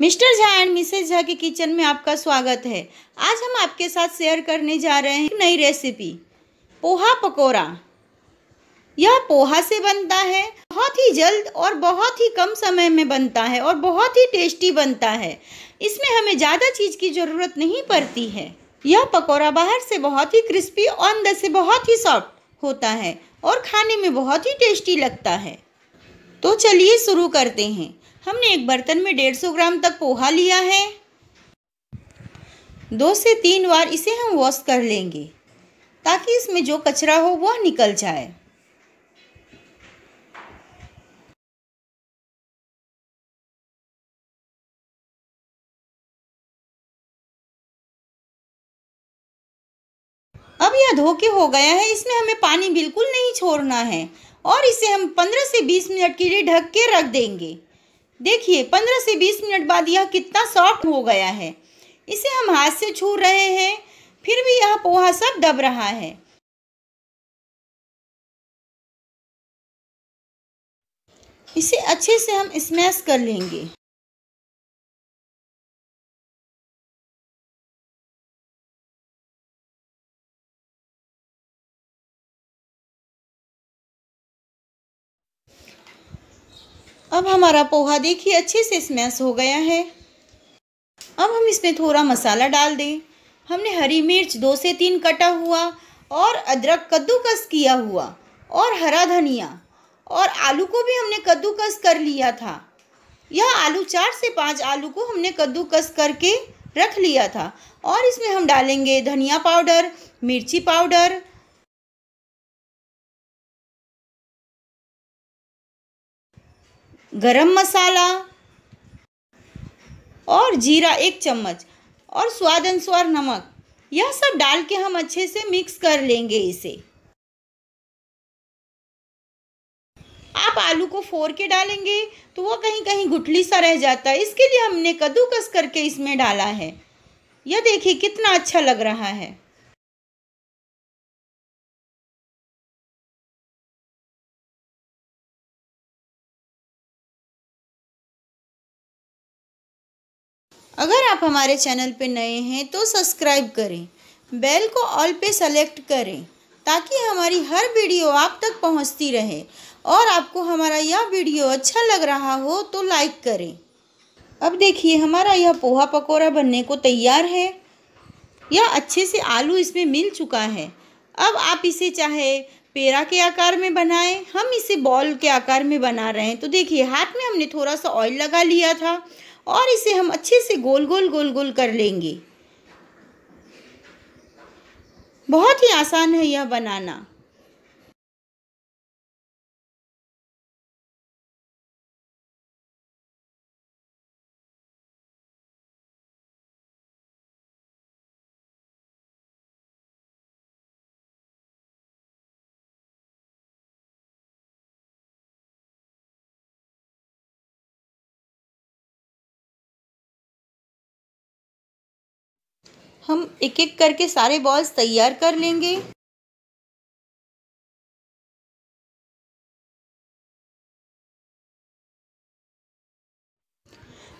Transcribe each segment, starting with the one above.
Jha and Mrs Jha के kitchen में आपका स्वागत है। आज हम आपके साथ शेयर करने जा रहे हैं नई रेसिपी, पोहा पकोड़ा। यह पोहा से बनता है, बहुत ही जल्द और बहुत ही कम समय में बनता है और बहुत ही टेस्टी बनता है। इसमें हमें ज़्यादा चीज़ की ज़रूरत नहीं पड़ती है। यह पकौड़ा बाहर से बहुत ही क्रिस्पी और अंदर से बहुत ही सॉफ्ट होता है और खाने में बहुत ही टेस्टी लगता है। तो चलिए शुरू करते हैं। हमने एक बर्तन में डेढ़ सौ ग्राम तक पोहा लिया है। दो से तीन बार इसे हम वॉश कर लेंगे, ताकि इसमें जो कचरा हो वह निकल जाए। अब यह धो के हो गया है, इसमें हमें पानी बिल्कुल नहीं छोड़ना है, और इसे हम 15 से 20 मिनट के लिए ढक के रख देंगे। देखिए 15 से 20 मिनट बाद यह कितना सॉफ्ट हो गया है। इसे हम हाथ से छू रहे हैं, फिर भी यह पोहा सब दब रहा है। इसे अच्छे से हम स्मैश कर लेंगे। अब हमारा पोहा देखिए, अच्छे से स्मैश हो गया है। अब हम इसमें थोड़ा मसाला डाल दें। हमने हरी मिर्च दो से तीन कटा हुआ और अदरक कद्दूकस किया हुआ और हरा धनिया और आलू को भी हमने कद्दूकस कर लिया था। यह आलू चार से पाँच आलू को हमने कद्दूकस करके रख लिया था और इसमें हम डालेंगे धनिया पाउडर, मिर्ची पाउडर गरम मसाला और जीरा एक चम्मच और स्वाद अनुसार नमक। यह सब डाल के हम अच्छे से मिक्स कर लेंगे इसे। आप आलू को फोर के डालेंगे तो वो कहीं कहीं गुठली सा रह जाता है। इसके लिए हमने कद्दूकस करके इसमें डाला है। यह देखिए कितना अच्छा लग रहा है। अगर आप हमारे चैनल पर नए हैं तो सब्सक्राइब करें, बेल को ऑल पे सेलेक्ट करें, ताकि हमारी हर वीडियो आप तक पहुँचती रहे और आपको हमारा यह वीडियो अच्छा लग रहा हो तो लाइक करें। अब देखिए, हमारा यह पोहा पकोड़ा बनने को तैयार है। यह अच्छे से आलू इसमें मिल चुका है। अब आप इसे चाहे पेड़ा के आकार में बनाएँ, हम इसे बॉल के आकार में बना रहे हैं। तो देखिए, हाथ में हमने थोड़ा सा ऑयल लगा लिया था। और इसे हम अच्छे से गोल गोल गोल गोल कर लेंगे। बहुत ही आसान है यह बनाना। हम एक एक करके सारे बॉल्स तैयार कर लेंगे।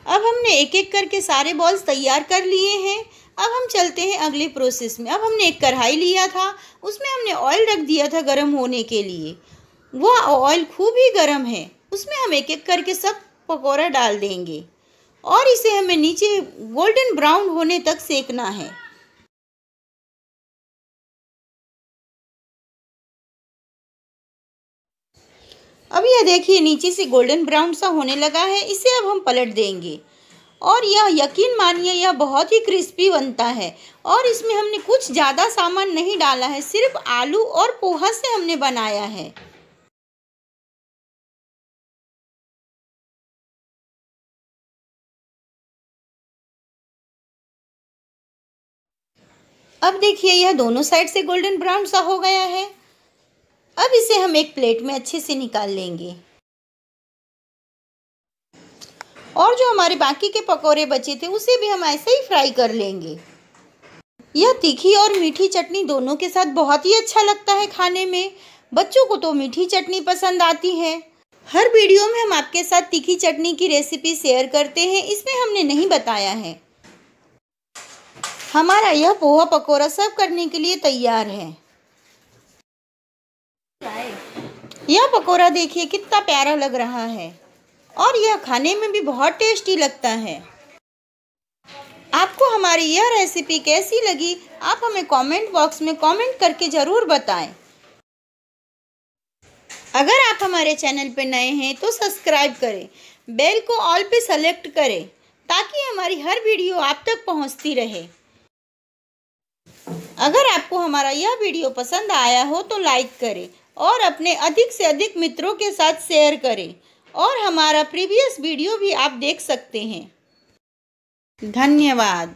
अब हमने एक एक करके सारे बॉल्स तैयार कर लिए हैं। अब हम चलते हैं अगले प्रोसेस में। अब हमने एक कढ़ाई लिया था। उसमें हमने ऑयल रख दिया था गर्म होने के लिए। वह ऑयल खूब ही गर्म है। उसमें हम एक एक करके सब पकौड़ा डाल देंगे। और इसे हमें नीचे गोल्डन ब्राउन होने तक सेकना है। अब यह देखिए, नीचे से गोल्डन ब्राउन सा होने लगा है। इसे अब हम पलट देंगे। और यह यकीन मानिए, यह बहुत ही क्रिस्पी बनता है। और इसमें हमने कुछ ज़्यादा सामान नहीं डाला है, सिर्फ़ आलू और पोहा से हमने बनाया है। अब देखिए, यह दोनों साइड से गोल्डन ब्राउन सा हो गया है। अब इसे हम एक प्लेट में अच्छे से निकाल लेंगे। और जो हमारे बाकी के पकौड़े बचे थे, उसे भी हम ऐसे ही फ्राई कर लेंगे। यह तीखी और मीठी चटनी दोनों के साथ बहुत ही अच्छा लगता है खाने में। बच्चों को तो मीठी चटनी पसंद आती है। हर वीडियो में हम आपके साथ तीखी चटनी की रेसिपी शेयर करते हैं, इसमें हमने नहीं बताया है। हमारा यह पोहा पकौड़ा सर्व करने के लिए तैयार है। यह पकौड़ा देखिए कितना प्यारा लग रहा है और यह खाने में भी बहुत टेस्टी लगता है। आपको हमारी यह रेसिपी कैसी लगी, आप हमें कमेंट बॉक्स में कमेंट करके ज़रूर बताएँ। अगर आप हमारे चैनल पर नए हैं तो सब्सक्राइब करें, बेल को ऑल पे सेलेक्ट करें, ताकि हमारी हर वीडियो आप तक पहुँचती रहे। अगर आपको हमारा यह वीडियो पसंद आया हो तो लाइक करें और अपने अधिक से अधिक मित्रों के साथ शेयर करें और हमारा प्रीवियस वीडियो भी आप देख सकते हैं। धन्यवाद।